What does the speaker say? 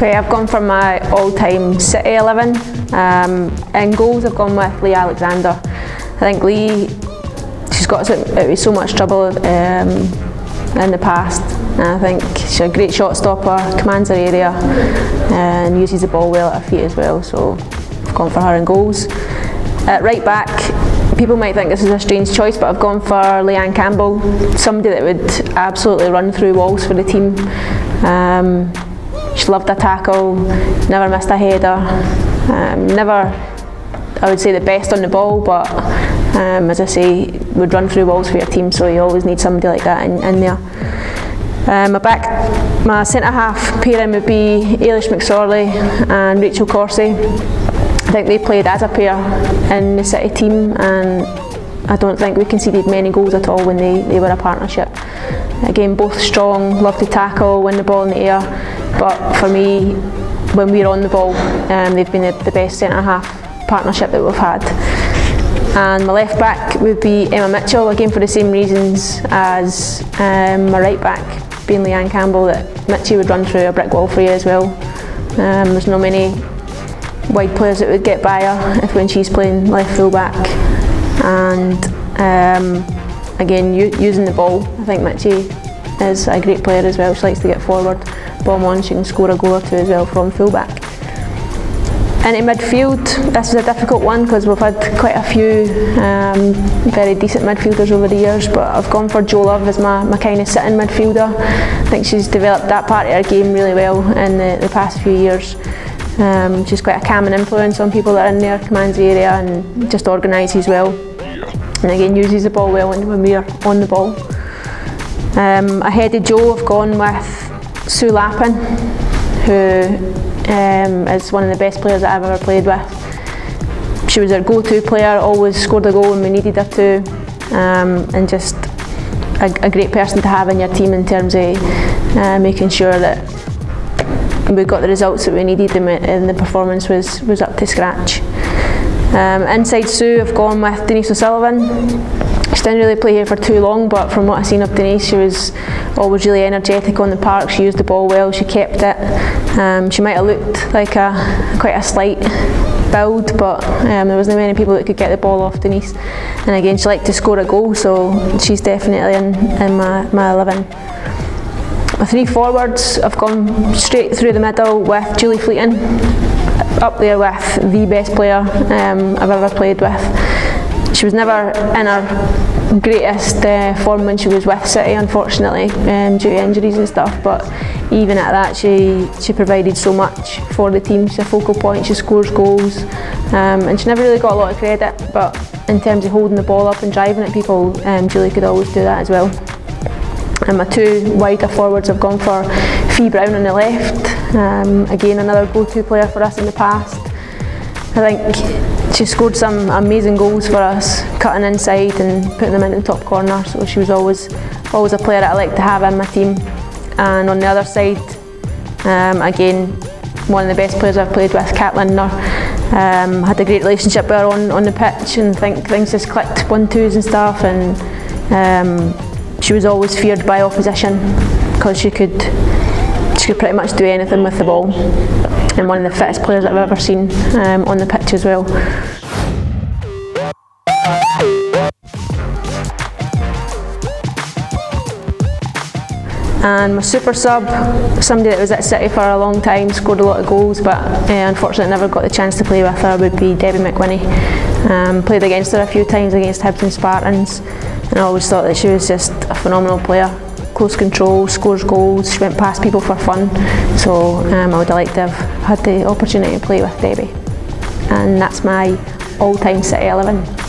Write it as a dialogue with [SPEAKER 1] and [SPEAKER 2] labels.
[SPEAKER 1] Okay, I've gone for my all-time City 11. Um, in goals, I've gone with Leigh Alexander. I think Leigh, she's got so much trouble um, in the past. And I think she's a great shot stopper, commands her area, and uses the ball well at her feet as well. So I've gone for her in goals. At right back, people might think this is a strange choice, but I've gone for Leanne Campbell, somebody that would absolutely run through walls for the team. Um, she loved a tackle, never missed a header, um, never, I would say, the best on the ball, but um, as I say, would run through walls for your team, so you always need somebody like that in, in there. Um, my back, my centre half pairing would be Eilish McSorley and Rachel Corsie. I think they played as a pair in the City team, and I don't think we conceded many goals at all when they, they were a partnership. Again, both strong, love to tackle, win the ball in the air. But for me, when we're on the ball, um, they've been the, best centre half partnership that we've had. And my left back would be Emma Mitchell, again for the same reasons as um, my right back, being Leanne Campbell, that Mitchie would run through a brick wall for you as well. Um, there's no many wide players that would get by her if when she's playing left full back. And um, again, using the ball, I think Mitchie is a great player as well. She likes to get forward bomb on, she can score a goal or two as well from fullback. And in midfield, this is a difficult one because we've had quite a few um, very decent midfielders over the years, but I've gone for Jo Love as my, my kind of sitting midfielder. I think she's developed that part of her game really well in the, the past few years. Um, she's quite a calming influence on people that are in there, commands the area and just organises well. And again, uses the ball well when, we're on the ball. Um, ahead of Jo, I've gone with Sue Lappin, who um, is one of the best players that I've ever played with. She was our go-to player, always scored a goal when we needed her to, um, and just a, a, great person to have in your team in terms of uh, making sure that we got the results that we needed and the performance was, was up to scratch. Um, inside Sue, I've gone with Denise O'Sullivan. She didn't really play here for too long, but from what I've seen of Denise, she was always really energetic on the park. She used the ball well, she kept it. Um, she might have looked like a quite a slight build, but um, there wasn't many people that could get the ball off Denise. And again, she liked to score a goal, so she's definitely in, in my, my 11. My three forwards, I've gone straight through the middle with Julie Fleeting, up there with the best player um, I've ever played with. She was never in her greatest uh, form when she was with City, unfortunately, um, due to injuries and stuff. But even at that, she she provided so much for the team. She's a focal point. She scores goals, um, and she never really got a lot of credit. But in terms of holding the ball up and driving at people, um, Julie could always do that as well. And my two wider forwards have gone for Fee Brown on the left. Um, again, another go-to player for us in the past. I think she scored some amazing goals for us, cutting inside and putting them into the top corner. So she was always always a player that I like to have in my team. And on the other side, um, again, one of the best players I've played with, Kat Lindner. Um, had a great relationship with her on, on the pitch and think things just clicked one twos and stuff and um, she was always feared by opposition because she could she could pretty much do anything with the ball and one of the fittest players I've ever seen um, on the pitch as well. And my super sub, somebody that was at City for a long time, scored a lot of goals, but uh, unfortunately never got the chance to play with her, would be Debbie McWhinnie. Um, played against her a few times against Hibs Spartans, and I always thought that she was just a phenomenal player close control, scores goals, she went past people for fun. So um, I would liked to have had the opportunity to play with Debbie. And that's my all-time City 11.